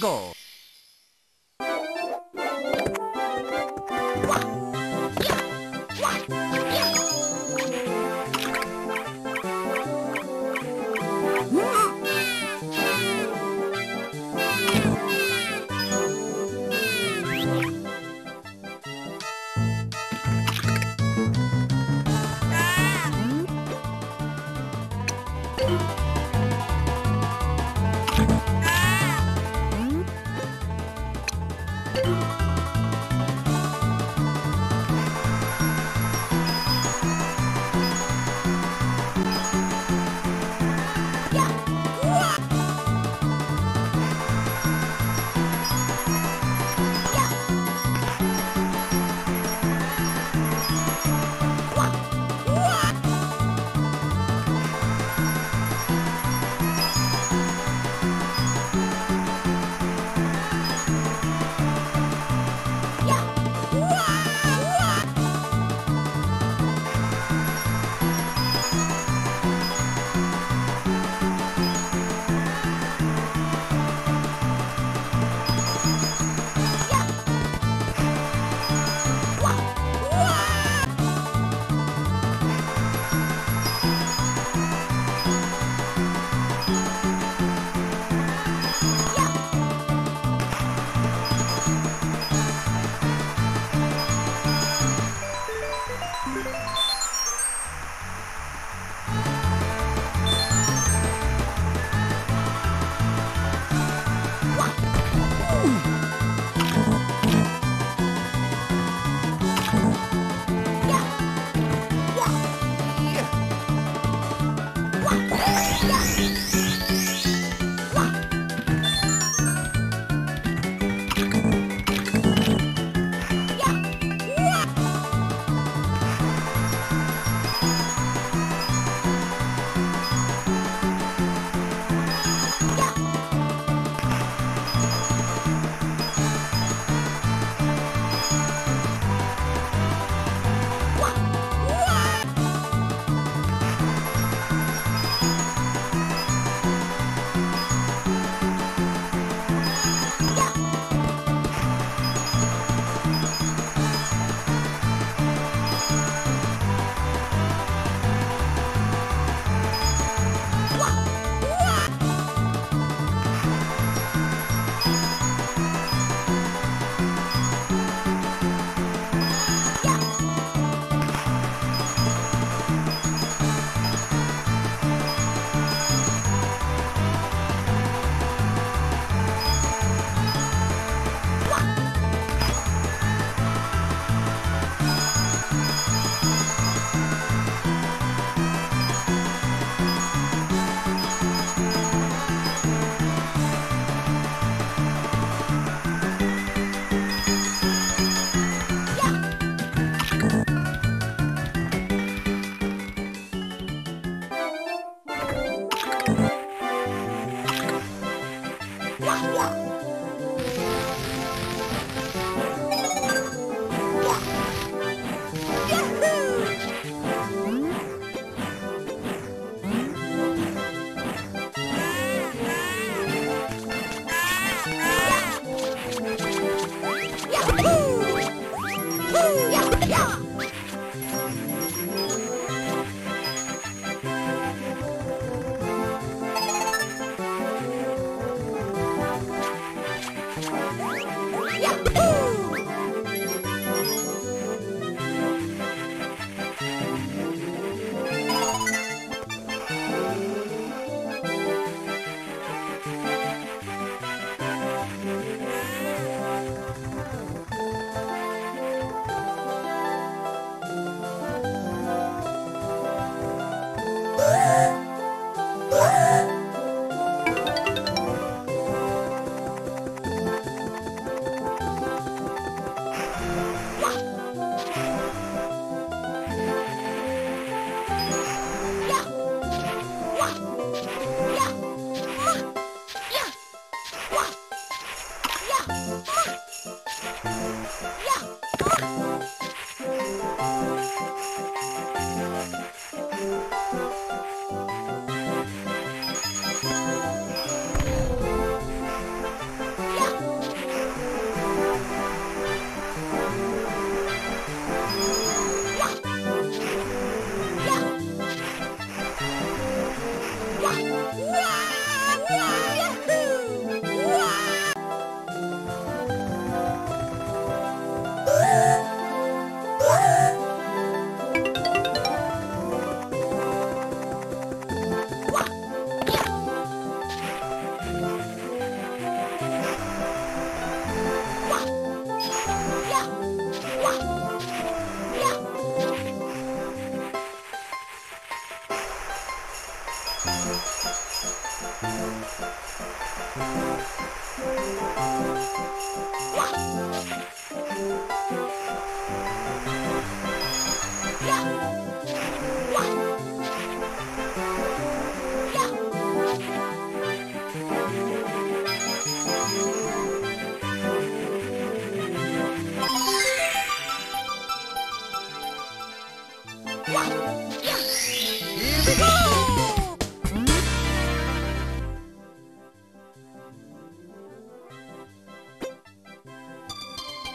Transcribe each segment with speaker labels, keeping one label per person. Speaker 1: Lego. Bye.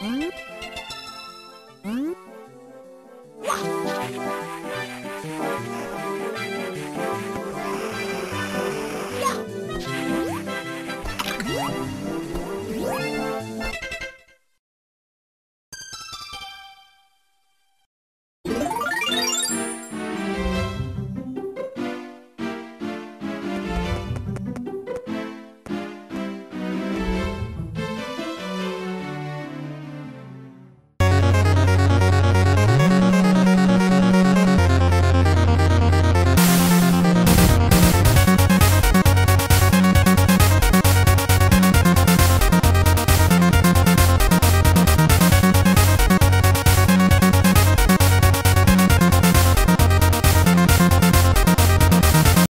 Speaker 1: Yeah. Mm-hmm. Mm-hmm.